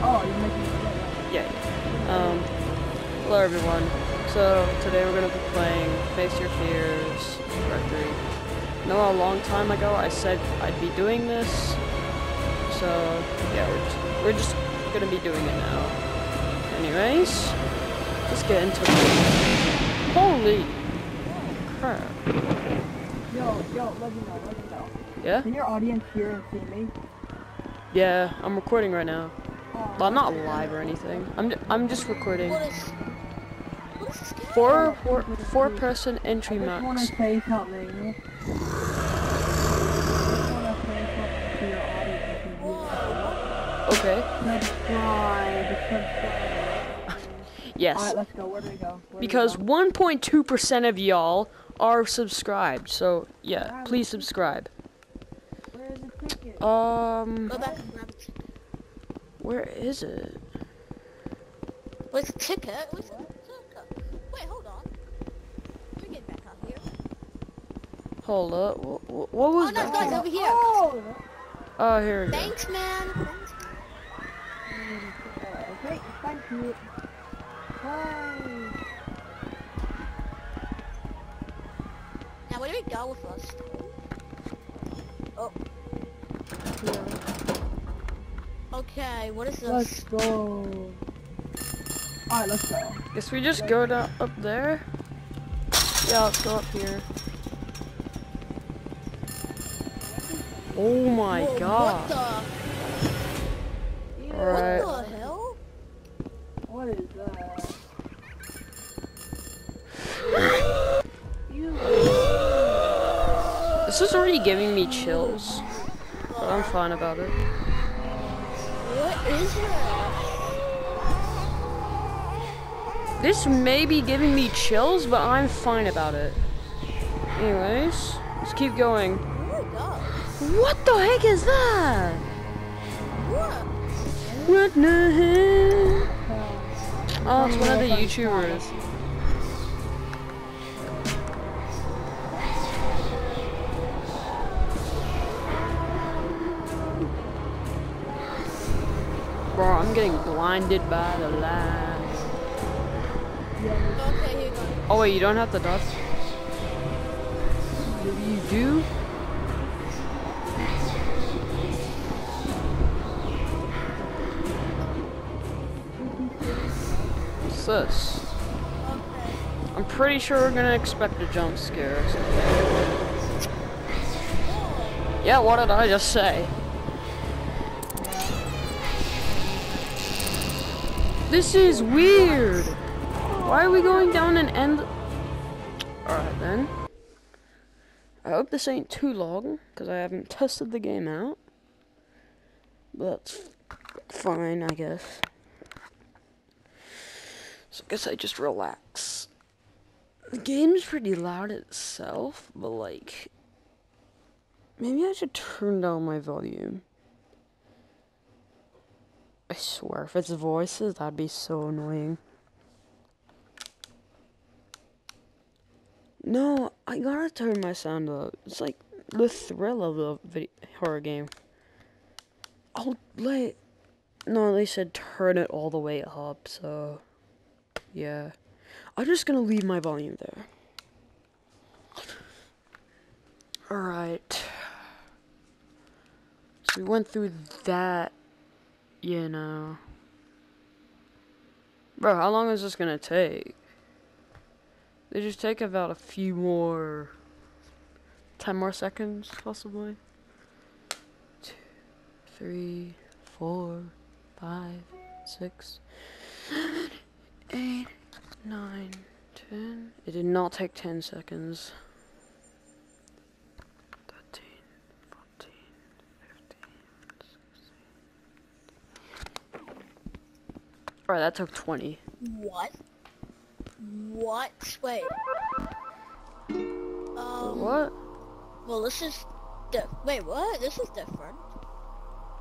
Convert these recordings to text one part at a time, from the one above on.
Oh, you're making Yeah. yeah. Um, hello everyone. So today we're gonna be playing Face Your Fears Part 3. know a long time ago I said I'd be doing this. So yeah, we're just, we're just gonna be doing it now. Anyways, let's get into it. Holy crap. Yo, yo, let me know, let me know. Yeah? Can your audience hear and see me? Yeah, I'm recording right now. Well, I'm not live or anything. I'm, I'm just recording. What is? What is? Four, four, four person entry just max. I want to say something to your audience. and Whoa. Okay. viewers. Subscribe, subscribe. Yes. Alright, let's go. Where do we go? Where do we Because 1.2% of y'all are subscribed. So, yeah, please subscribe. Where is the ticket? Um, Go back and grab a ticket. Where is it? Where's the ticket? Where's the ticket? Wait, hold on. Me get back out here. Hold up. What, what, what Oh was no, that? guys, over here. Oh! Oh, here we go. Thanks, man. Thanks. Okay, thank you. Bye. Now, where do we go first? Oh, okay. What is this? Let's go. Alright, let's go. Guess we just go down up there. Yeah, let's go up here. Oh my Whoa, god. What the? Alright. What the hell? What is that? This is already giving me chills. But I'm fine about it. What is that? This may be giving me chills, but I'm fine about it. Anyways, let's keep going. Oh. What the heck is that? What? What the heck? Oh, it's one of the YouTubers. Blinded by the light. Okay, here you go. Oh wait, you don't have the dots? You do? What's this? Okay. I'm pretty sure we're gonna expect a jump scare or something. Yeah, what did I just say? This is weird! Why are we going down an end? Alright then. I hope this ain't too long, because I haven't tested the game out. But that's fine, I guess. So I guess I just relax. The game's pretty loud itself, but like, maybe I should turn down my volume. I swear, if it's voices, that'd be so annoying. No, I gotta turn my sound up. It's like the thrill of the video horror game. Oh, I'll let. No, they said turn it all the way up, so. Yeah. I'm just gonna leave my volume there. Alright. So we went through that, you know. Bro, how long is this gonna take? They just take about a few more. 10 more seconds, possibly. Two, three, four, five, six, seven, eight, nine, ten. It did not take 10 seconds. Alright, that took 20. What? What? Wait. Um. What? Well, this is. Wait, what? This is different.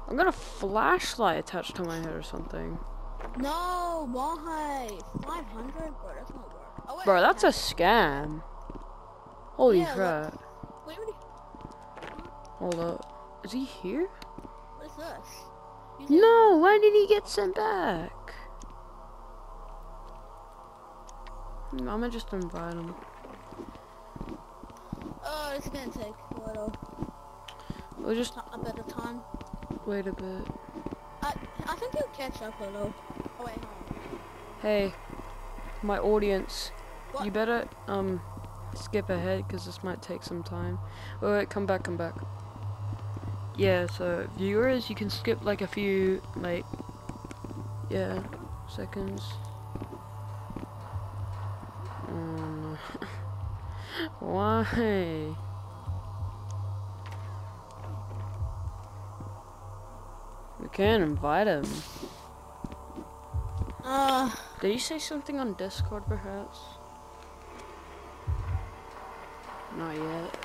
I'm gonna flashlight attached to my head or something. No, why? 500? Bro, that's not work. Oh, wait, Bro, that's a scam. Holy Yeah, crap. Wait, what, Hold up. Is he here? what is this? It- No, Why did he get sent back? I'm gonna just invite him. Oh, it's gonna take a little, We'll just a bit of time. wait a bit. I, I think he'll catch up a little. Oh wait, hold on. Hey, my audience, What? you better um skip ahead because this might take some time. Wait, wait, come back, come back. Yeah, so viewers, you can skip like a few, like, yeah, seconds. Why? We can't invite him. Uh, Did you say something on Discord, perhaps? Not yet.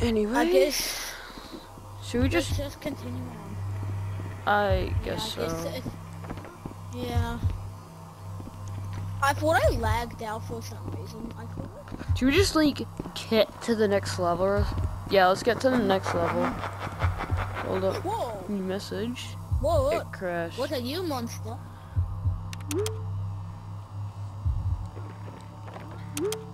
Anyway, I guess should we just just? continue on. I guess yeah, I so. yeah. I thought I lagged out for some reason. I thought. Should we just like get to the next level? Yeah, let's get to the next level. Hold up. Whoa! New message. Whoa! It What, crashed. what are you, monster? Hmm.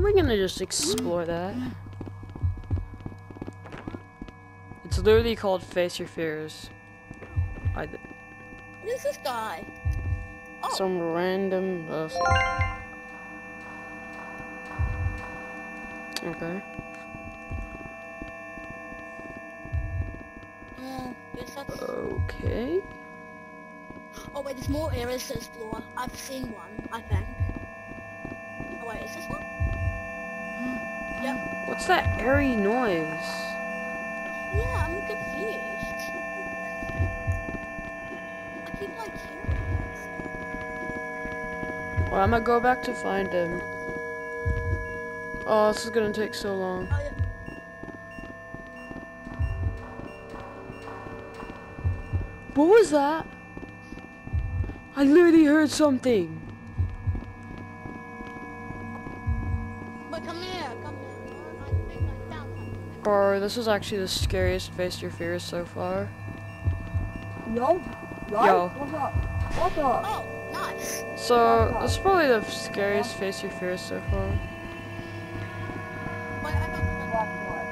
We're gonna just explore that. It's literally called Face Your Fears. I I d- What is this guy? Oh. some random person. Okay. Okay. Oh wait, there's more areas to explore. I've seen one, I think. Oh wait, is this one? Yep. What's that airy noise? Yeah, I'm confused. I keep like hearing. Well, I'm gonna go back to find him. Oh, this is gonna take so long. Oh yeah. What was that? I literally heard something. Something. This is actually the scariest Face Your Fears so far. Yo. Right? Yo. What's up? What's up? Oh, nice. So, this is probably the scariest Face Your Fears so far. See I got something. That's what.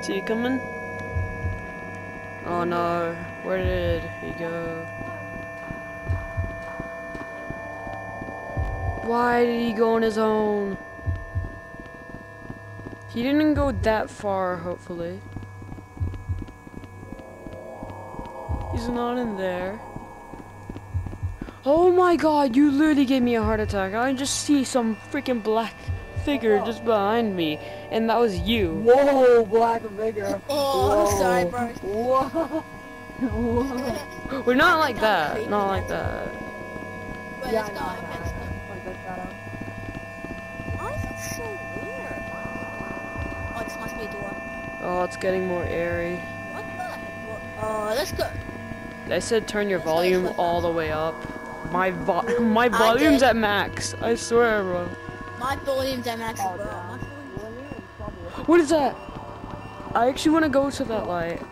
Is he coming? Oh no, where did he go? Why did he go on his own? He didn't go that far, hopefully. He's not in there. Oh my god, you literally gave me a heart attack. I just see some freaking black figure just behind me, and that was you. Whoa, black figure. Oh, Whoa. sorry, bro. Whoa. Whoa. We're not like that. Not like that. Wait, yeah, let's I go. know, I Okay, know, let's I go. know. Like that shadow. Why is it so weird? Oh, this must be a door. Oh, it's getting more airy. What the Oh, let's go. I said turn your Let's volume all the way up. My vo my volume's at max. I swear, bro. My volume's at max Oh, as My volume's- Well, you're in trouble. What is that? I actually want to go to that light.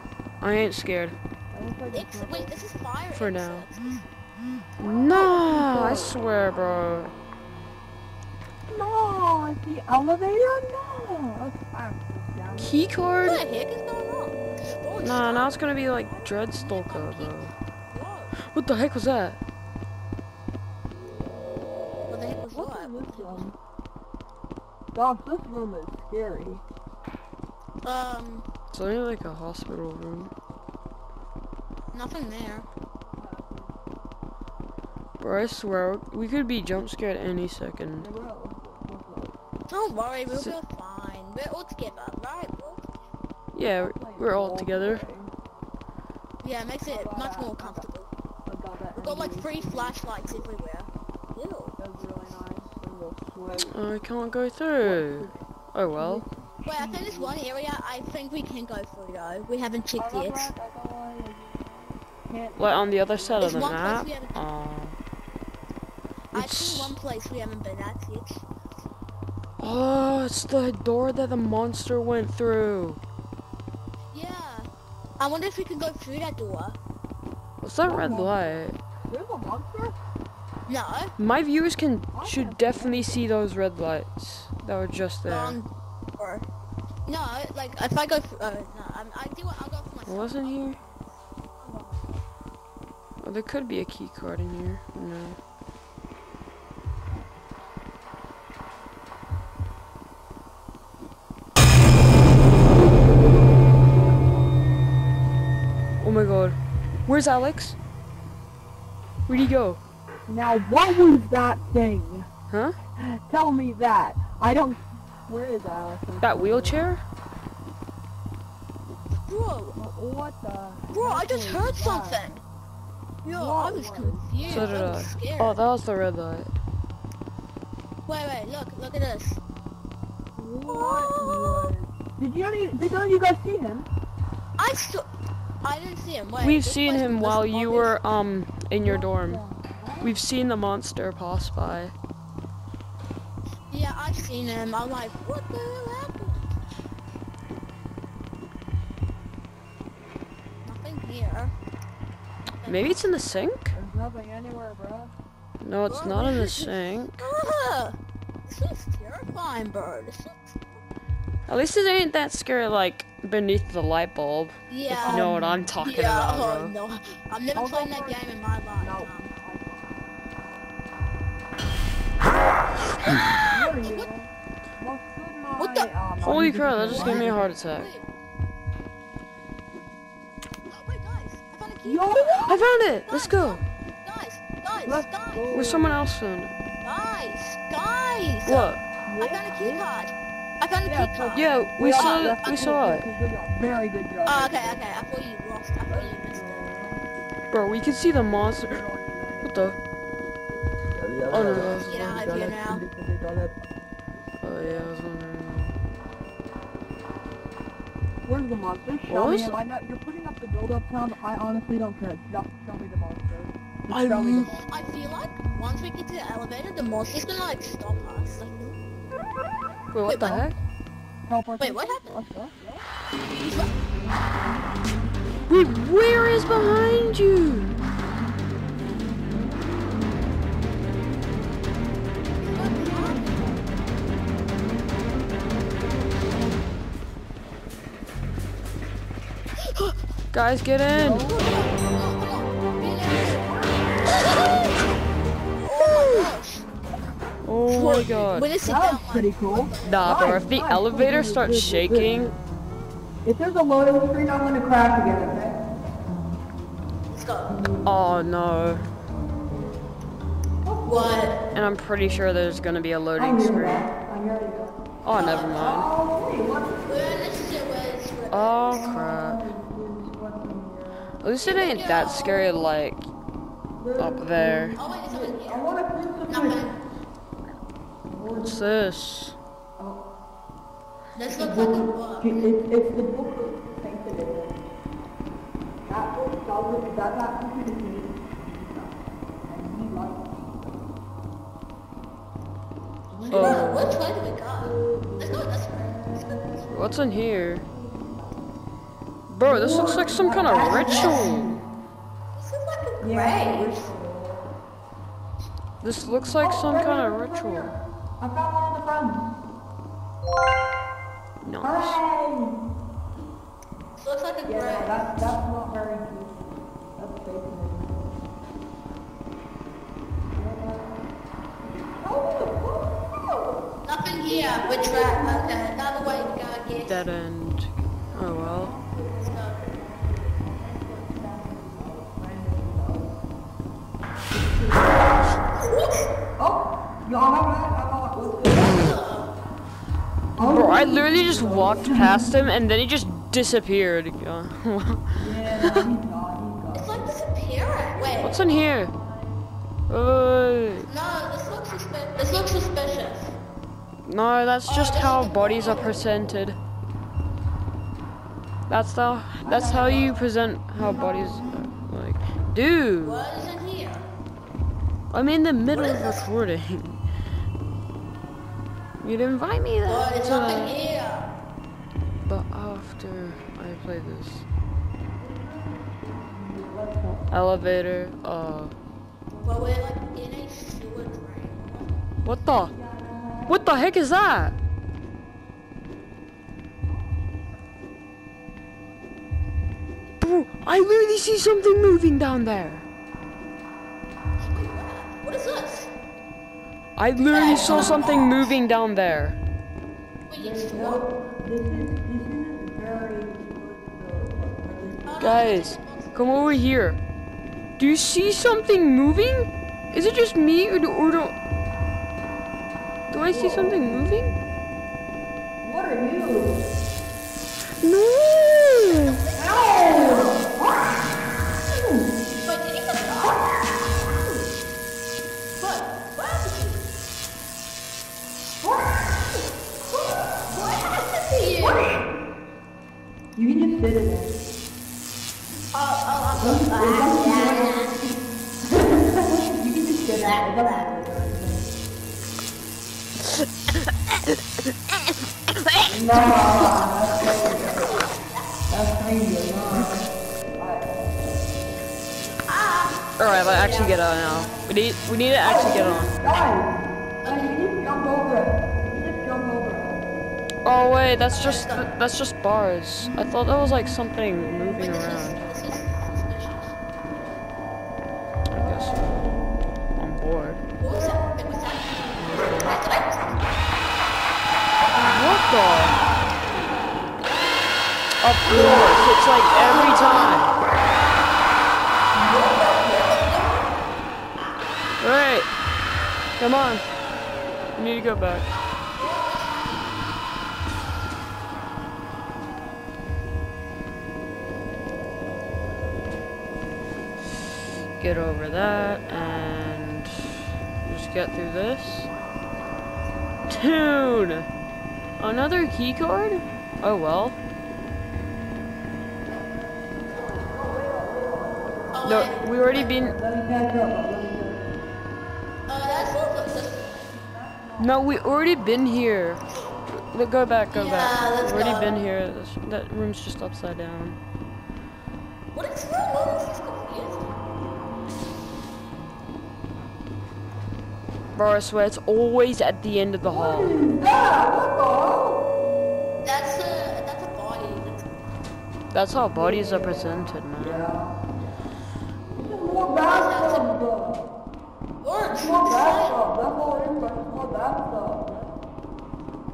I ain't scared. That looks like Ex- it's wait, this is fire. For now. No, I swear, bro. No, it's the elevator? No. That's fire. Down. Key What card? the heck is going on? Nah, stuck. now it's gonna be like Dreadstalker, bro. What the heck was that? What the heck was what? in this room? Gosh, this room is scary. Um, It's only like a hospital room. nothing there. Bro, I swear, we could be jump scared any second. Hey, bro, what's up? Don't worry, we'll be fine. We're all together, right? Yeah, we're, all together. Yeah, it makes it much more comfortable. Got. We've got like three flashlights everywhere. Ew. That was really nice. And. I can't go through. Oh well. Wait, I think there's one area I think we can go through though. We haven't checked yet. that, I got one. Can't. Like on the other side of the one place map. we haven't- Uh, I've it's seen one place we haven't been at yet. Oh, it's the door that the monster went through. Yeah. I wonder if we can go through that door. What's that red light? There's a monster? No. My viewers can should definitely see those red lights that were just there. Um, Long door. No, like if I go through. Oh no, I'm, I do. I'll go for myself. Wasn't here? Oh, there could be a key card in here. No. Where's Alex? Where'd he go? Now, what was that thing? Huh? Tell me that. I don't. Where is Alice? That wheelchair? Bro, What the? bro, I just heard something. Yo, I What was was- confused. So did I I. was scared. Oh, that was the red light. Wait, wait, look, look at this. What was? Did you any? Did none of you guys see him? I still. I didn't see him. Wait. We've seen him while you obvious. were um in your dorm. We've seen the monster pass by. Yeah, I've seen him. I'm like, what the hell happened? Nothing here. Nothing- Maybe it's in the sink? There's nothing anywhere, bro. No, it's not in the sink. Ah, this is terrifying, bro. This is... At least it ain't that scary like beneath the light bulb. Yeah. If you know what I'm talking yeah, about, oh, bro. no. I've never I'll played that game in my life. No. What? What the- Holy crap, that just gave me a heart attack. wait. Wait, guys, I found. Yo! I found it! Let's go! Guys, guys, Let's guys. Where's someone else found it? guys, guys. What? I found a key card. I found a Yeah, key card. Yeah, we Yeah, saw that's it. We saw it. a good job. Very good job. Oh, okay, okay. I thought you lost. I thought you missed it. Bro, we can see the monster. What the? Oh no, that was Get out of here now. Oh yeah, I was wondering. Where's the monster? Show What? me him. I know you're putting up the build-up sound. I honestly don't care. Just show me the monster. Just I show me the monster. I feel like once we get to the elevator, the monster's gonna like stop us. Like, Wait, what the heck? Wait, what happened? What the- he's like, Wait, where is behind you? Guys, get in! oh, Oh my god. When it's That was pretty cool. Nah, bro, if the Nice, nice. elevator Good, starts good, good, shaking. If there's a loading screen, I'm gonna crash again, okay? let's go. oh no. What? And I'm pretty sure there's gonna be a I'm loading here, screen. I'm here. you go. Oh, never mind. Oh, wait, what? We're in the sewers. We're- Oh crap. At least it ain't that scary like up there. Oh wait, there's something I here. want to print some Nothing. What's this? This looks like a book. It's, it's the book of painted in it. That book that that book is me. And he likes Oh. Which way do we go? Let's go this way. Let's go this way. what's in here? Bro, this looks like some kind of ritual. This is like a Yeah. grave. This looks like some kind of ritual. I found one of the friends. Nice. Hooray! Looks like a Yeah, no, grave. that's, that's not very good. That's fake. Oh, Nothing here. We're trapped. Okay, another way to go, I guess. Dead end. Oh well. Let's go. oh, y'all have that? I literally just walked past him and then he just disappeared. Yeah. Yeah, no, he's. What's in here? Wait, No, this looks This looks suspicious. No, that's Oh, just this how bodies are presented. That's the that's how you present how bodies are, like. Dude, What is in here? I'm in the middle of recording. You'd invite me there is nothing to, here? but after I play this. Elevator. Uh, Well, we're like in a sewer drain. what the? What the heck is that? Bro, I literally see something moving down there. What? Is this? I literally saw something moving down there. Wait, it's sewer? This is, this is very good, no, Guys, come over here. Do you see something moving? Is it just me or do, or do, do I see something moving? What are you? No! We need we need to actually get on. Guys, guys, you just jump over it. You just jump over it. Oh wait, that's just that's just bars. I thought that was like something moving Wait, this is, around. this is suspicious. I guess so. On board. What was that? Wait, was that? Wait, did I What the? Of course, it's like every time. Alright. Come on. We need to go back. Get over that and just get through this. Tune! Another key card? Oh well. No, we already been. No, we already been here. Let go back, go Yeah, back. We've already go. been here. This- That room's just upside down. What is wrong? What is this? Bro, I swear it's always at the end of the hall. that. What the hell? That's a that's a body. That's, That's how bodies are presented, man. Is more bad stuff, bro. or more bad stuff. That's all it is, but it's more bad stuff.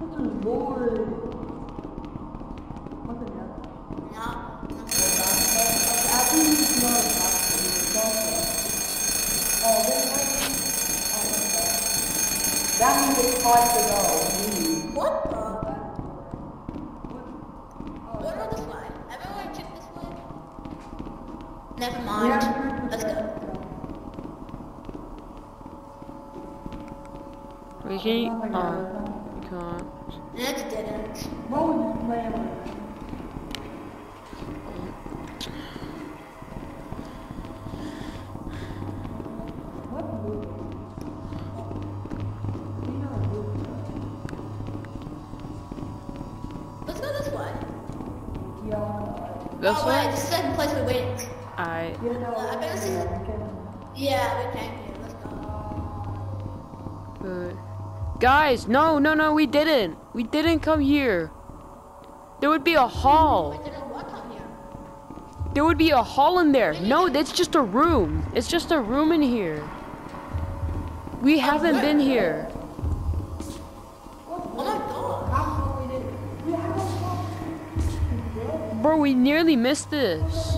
This is boring. What's in there? no. At least it's not actually. It's not. Oh, this one? Oh, okay. That means it's hard to go. Ooh. What the? Oh, What are this way? Everyone check this way. Never mind. do Let's go. We can. Oh, we can't. Next dead end. This plan with? What's moving? We know it's moving. Let's go this way. Yeah. Oh, wait, this is the second place we went. I. You know, I bet this is- yeah, we can- guys, no, no, no, we didn't. We didn't come here. There would be a hall. There would be a hall in there. No, that's just a room. It's just a room in here. We haven't been here. Bro, we nearly missed this.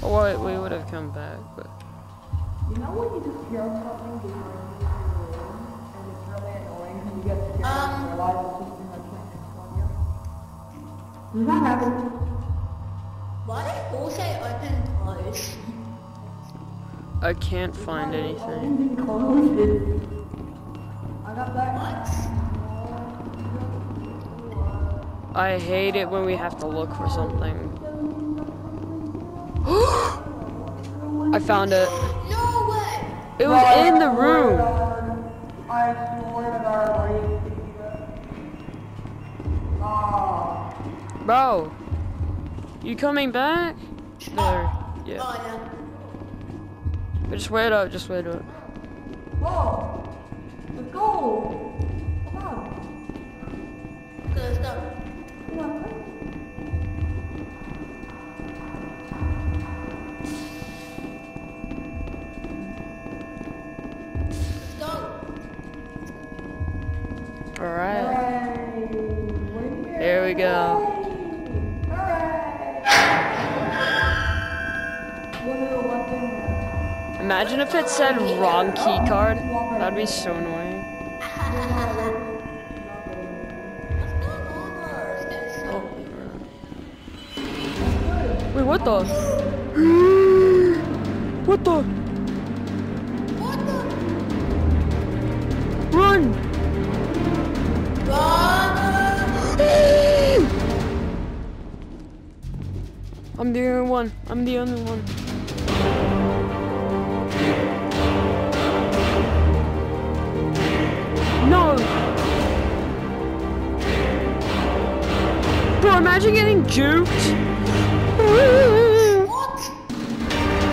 Oh, we would have come back, but You know when you just hear something you? Does that happen? Why did it all say open Nice. I can't find anything. Anything. I got that. I hate it when we have to look for something. I found it. No way! It was in the room. I swear to God, are you thinking that? Ah. Bro, you coming back? No. Yeah. But just wait up, just wait up. Imagine if it said wrong key card. That'd be so annoying. Let's go over. Let's get Oh. Wait, what the? what the? What the? Run! Run! I'm the only one. I'm the only one. Bro, imagine getting juked. What?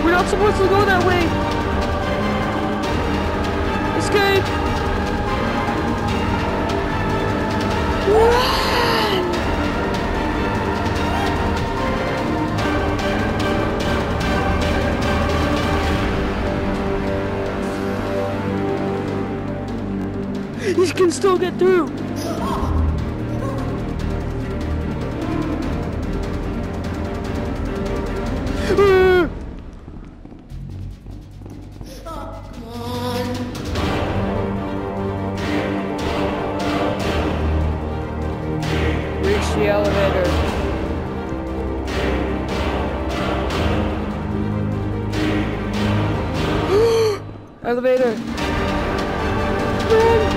We're not supposed to go that way. Escape. Run! He can still get through. God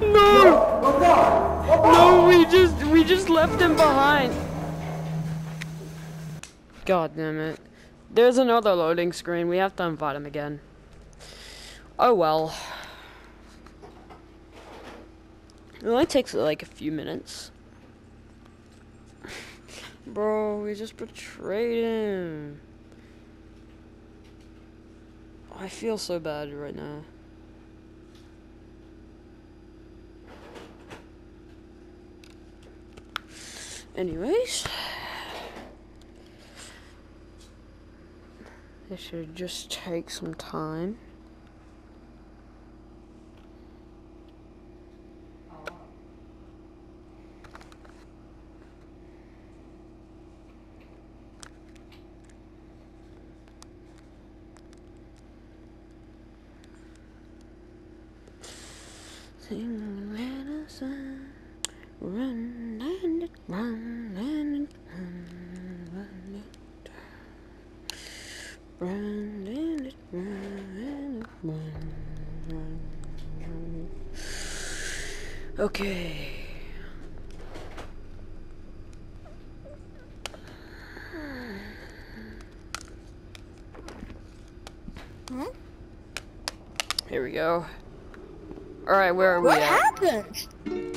no, we just we just left him behind. God damn it. There's another loading screen. We have to invite him again. Oh well. It only takes like a few minutes. Bro, we just betrayed him. Oh, I feel so bad right now. Anyways. This should just take some time. Sing little song, run and run and run, run run and run run, run, run. Okay. Hmm? Here we go. All right, where are we What at? happened?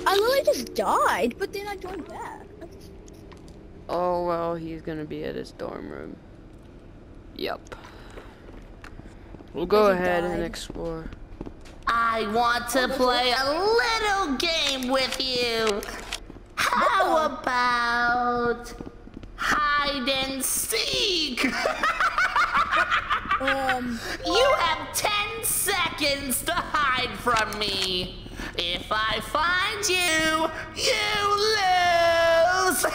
I literally just died, but then I joined back. Oh well, he's gonna be at his dorm room. Yep. We'll go Has he ahead and died? explore. I want to play a little game with you. How about hide and seek? Um, you have 10 seconds to hide from me. If I find you, you lose.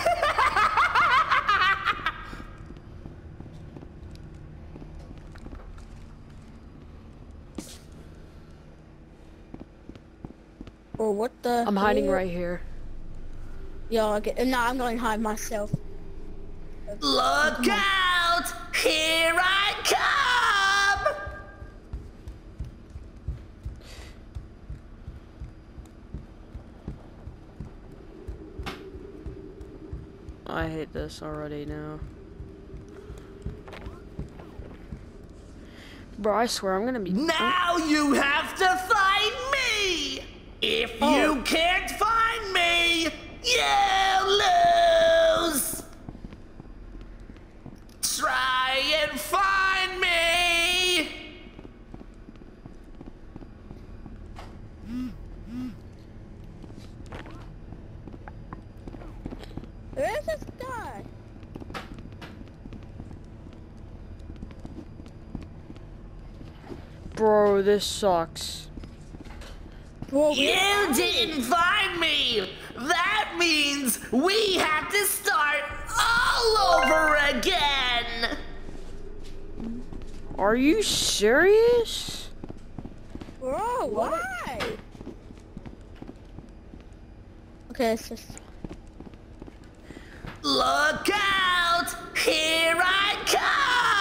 Bro, what the? I'm hiding right here. Yeah, I get. Nah, I'm going to hide myself. Look out! Here I come! I hate this already now. Bro, I swear I'm gonna be. Now you have to find me! If Oh. you can't find me, you lose! Try and find me! Where's this guy? Bro, this sucks. Bro, where You are you? didn't find me! That means we have to start all over again! Are you serious? Bro, why? Okay, it's just. Look out! Here I come!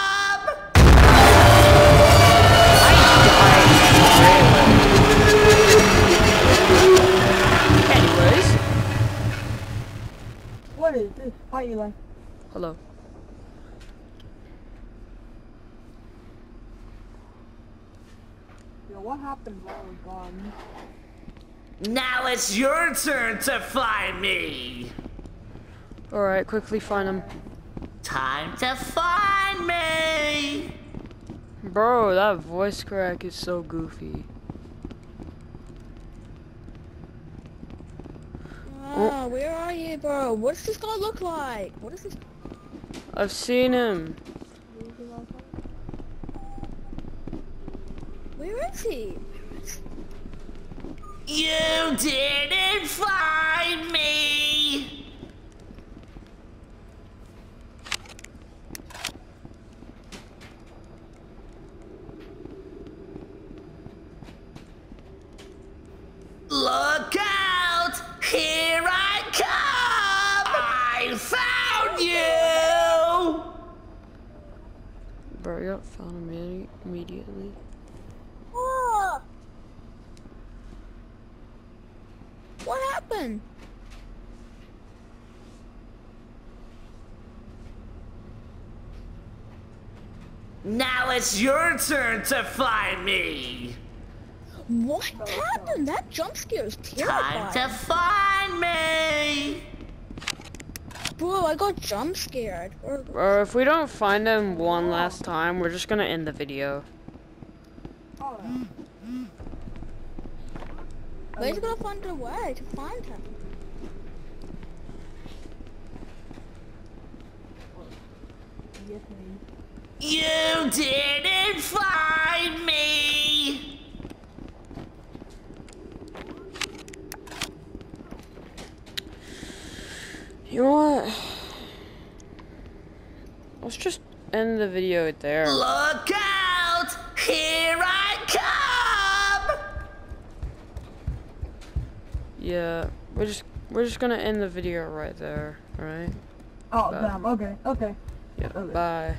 What is this? Hi, Eli. hello. Yo, what happened while I was gone? Now it's your turn to find me! Alright, quickly find him. Time to find me! Bro, that voice crack is so goofy. Oh, where are you, bro? What's this gonna look like? What is this? I've seen him. Where is he? You didn't find me! Look out! Here I come! I found you! Bro, you got found immedi- immediately. What happened? Now it's your turn to find me! What happened? That jump scare is terrifying. Time to find me! Bro, I got jump scared. Or, Bro, if we don't find him one last time, we're just gonna end the video. Oh, where's gonna find a way to find him? You didn't find me! You know what? Let's just end the video right there. Look out! Here I come! Yeah, we're just we're just gonna end the video right there. All right. Oh, Bye. damn. Okay, okay. Yeah. Okay. Bye.